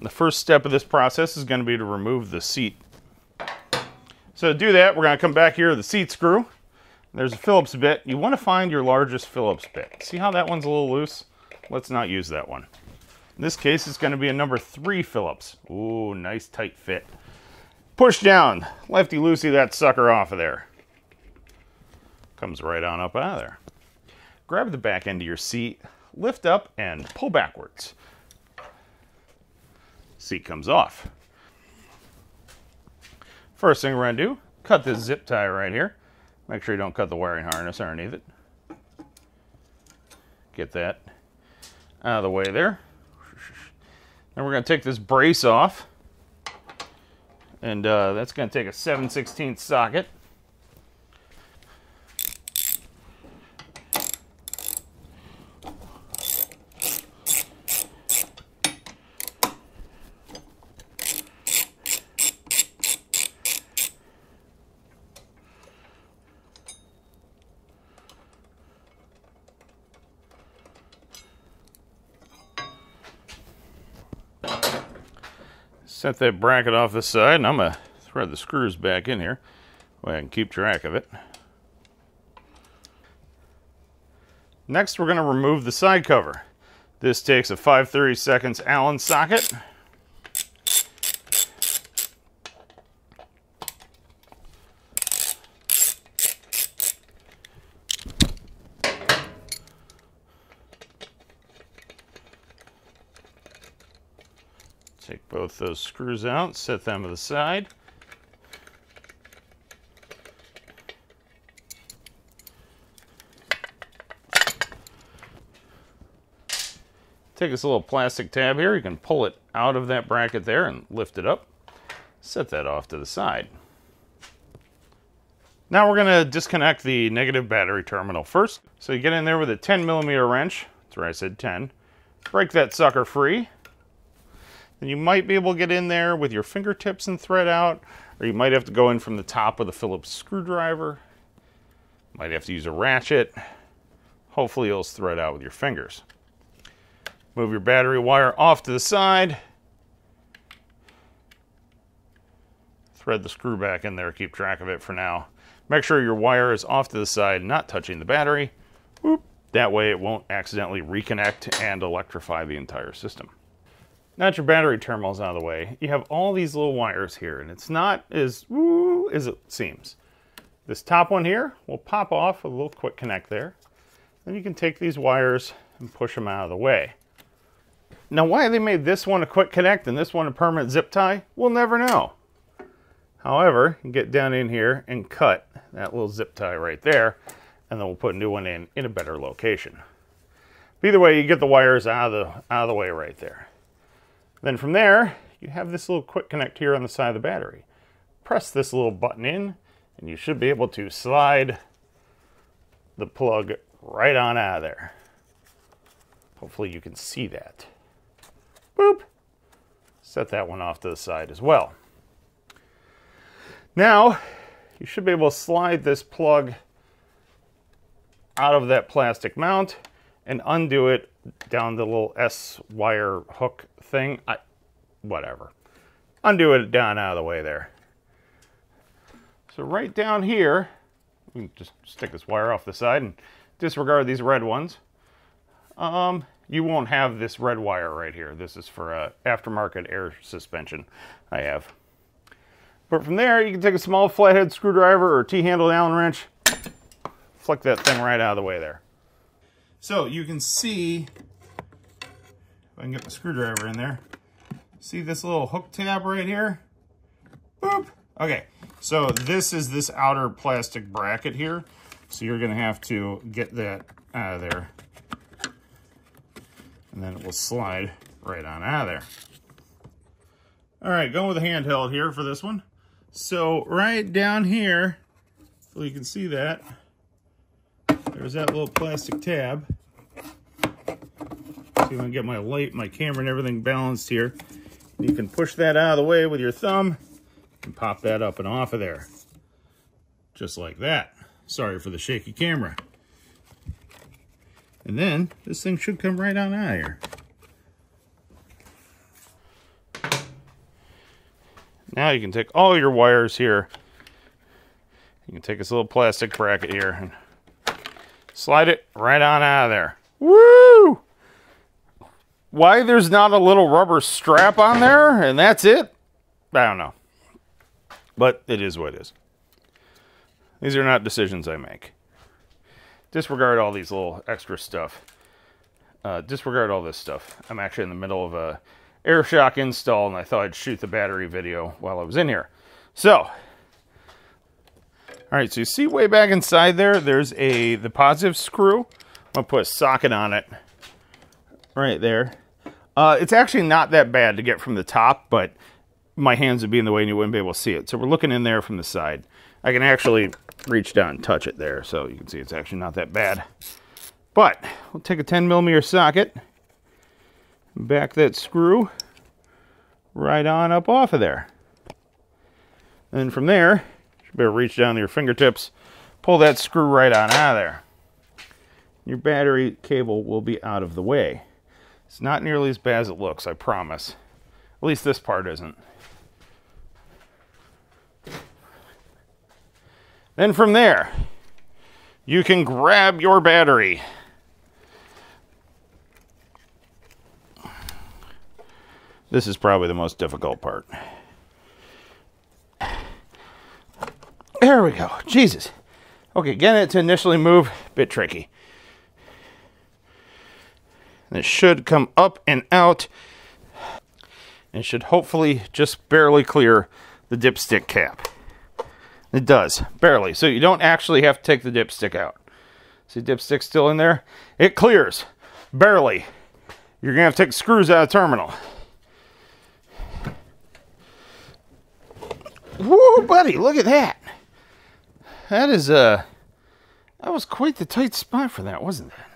The first step of this process is going to be to remove the seat. So to do that, we're going to come back here to the seat screw. There's a Phillips bit. You want to find your largest Phillips bit. See how that one's a little loose? Let's not use that one. In this case, it's going to be a number three Phillips. Ooh, nice tight fit. Push down, lefty-loosey that sucker off of there. Comes right on up out of there. Grab the back end of your seat, lift up, and pull backwards. Seat comes off. First thing we're going to do, cut this zip tie right here. Make sure you don't cut the wiring harness underneath it. Get that out of the way there. Then we're going to take this brace off. And uh, that's going to take a 7 16 socket. Set that bracket off the side, and I'm going to thread the screws back in here so I can keep track of it. Next, we're going to remove the side cover. This takes a 5 30 seconds Allen socket. Take both those screws out, set them to the side. Take this little plastic tab here, you can pull it out of that bracket there and lift it up. Set that off to the side. Now we're going to disconnect the negative battery terminal first. So you get in there with a 10 millimeter wrench, that's where I said 10. Break that sucker free. Then you might be able to get in there with your fingertips and thread out, or you might have to go in from the top with a Phillips screwdriver. Might have to use a ratchet. Hopefully you'll thread out with your fingers. Move your battery wire off to the side. Thread the screw back in there, keep track of it for now. Make sure your wire is off to the side, not touching the battery. Whoop. That way it won't accidentally reconnect and electrify the entire system. Now your battery terminal's out of the way, you have all these little wires here, and it's not as woo as it seems. This top one here will pop off with a little quick connect there. Then you can take these wires and push them out of the way. Now, why they made this one a quick connect and this one a permanent zip tie, we'll never know. However, you get down in here and cut that little zip tie right there, and then we'll put a new one in in a better location. But either way, you get the wires out of the, out of the way right there. Then from there, you have this little quick connect here on the side of the battery. Press this little button in, and you should be able to slide the plug right on out of there. Hopefully you can see that. Boop. Set that one off to the side as well. Now, you should be able to slide this plug out of that plastic mount and undo it down the little S wire hook thing. I, whatever. Undo it down out of the way there. So right down here, we can just stick this wire off the side and disregard these red ones. Um, you won't have this red wire right here. This is for a aftermarket air suspension I have. But from there, you can take a small flathead screwdriver or T-handled Allen wrench, flick that thing right out of the way there. So you can see, if I can get the screwdriver in there, see this little hook tab right here? Boop. Okay, so this is this outer plastic bracket here. So you're gonna have to get that out of there. And then it will slide right on out of there. All right, going with a handheld here for this one. So right down here, so you can see that, there's that little plastic tab. See if I can get my light, my camera and everything balanced here. You can push that out of the way with your thumb and pop that up and off of there. Just like that. Sorry for the shaky camera. And then this thing should come right on out here. Now you can take all your wires here. You can take this little plastic bracket here and slide it right on out of there. Woo! Why there's not a little rubber strap on there and that's it? I don't know. But it is what it is. These are not decisions I make. Disregard all these little extra stuff. Uh, disregard all this stuff. I'm actually in the middle of a air shock install and I thought I'd shoot the battery video while I was in here. So, all right, so you see way back inside there, there's a the positive screw. I'm gonna put a socket on it right there. Uh, it's actually not that bad to get from the top, but my hands would be in the way and you wouldn't be able to see it. So we're looking in there from the side. I can actually reach down and touch it there, so you can see it's actually not that bad. But we'll take a 10 millimeter socket, back that screw right on up off of there. And from there, you better reach down to your fingertips, pull that screw right on out of there. Your battery cable will be out of the way. It's not nearly as bad as it looks, I promise. At least this part isn't. Then from there, you can grab your battery. This is probably the most difficult part. There we go. Jesus. Okay, getting it to initially move, bit tricky. it should come up and out. And should hopefully just barely clear the dipstick cap. It does, barely. So you don't actually have to take the dipstick out. See dipstick still in there? It clears, barely. You're gonna have to take screws out of terminal. Whoa, buddy, look at that. That is, uh, that was quite the tight spot for that, wasn't it?